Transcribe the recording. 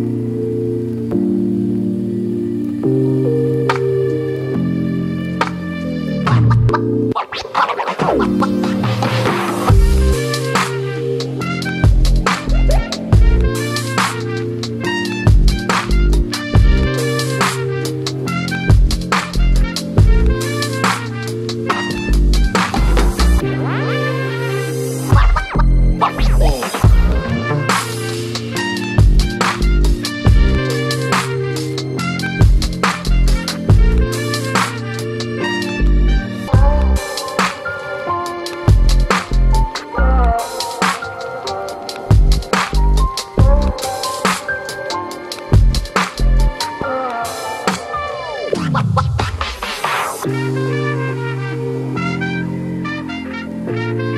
Oh! What?